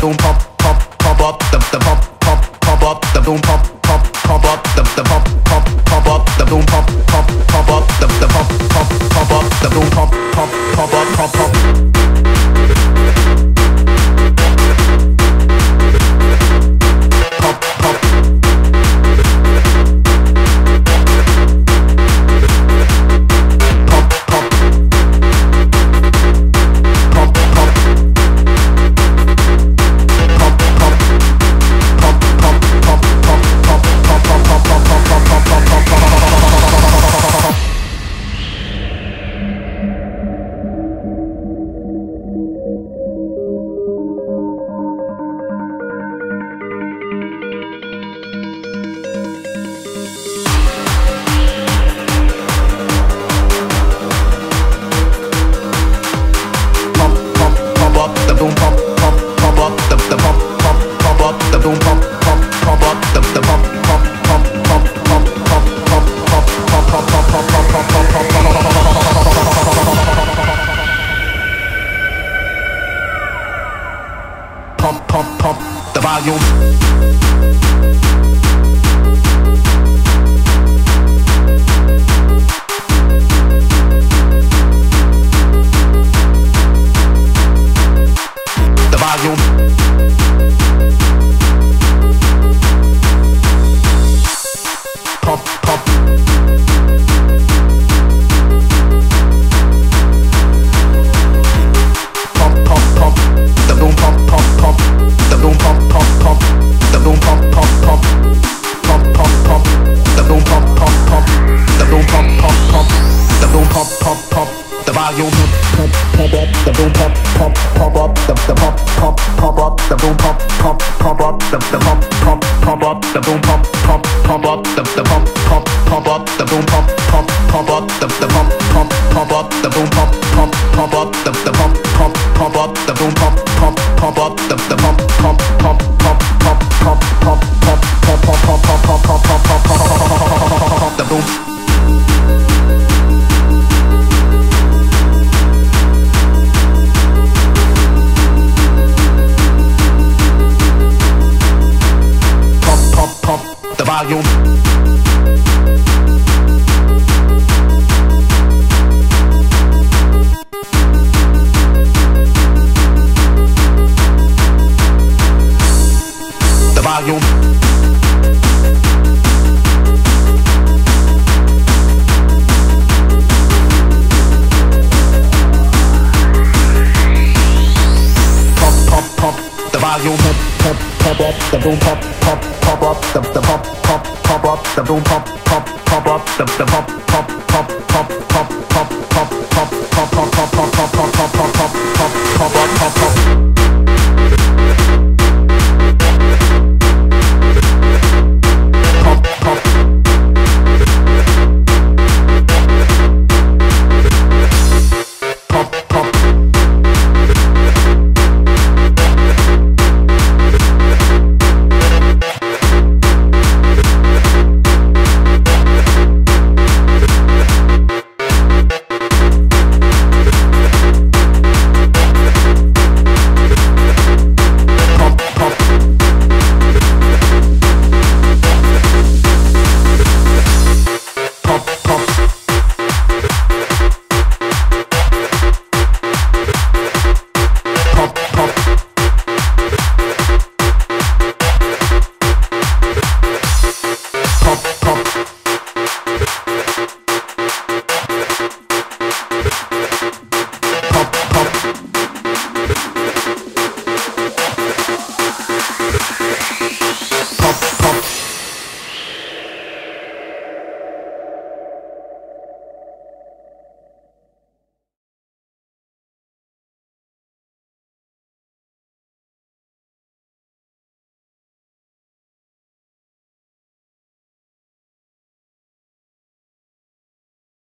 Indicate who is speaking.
Speaker 1: boom pop pop pop up the the pop pop pop up the boom pop pop pop up the the pop pop pump boom pump pump pump the volume pump pump up the boom pump pump pump up the the pump pump pump up the boom pump pump pump up the the pump pump pump up the boom pump pump pump up the the pump pump pump up the boom pump pump pump up the the pump pump pump up the boom pump pump pump up the the pump pump pump up the boom pump pump pump up the the pump pump pump pump pump pump pump pump pump pump pump pump pump pump pump pump pump the boom volume. pop pop pop up the boom, pop pop pop up the the pop pop pop up the boom, pop pop pop up the the pop pop pop. pump.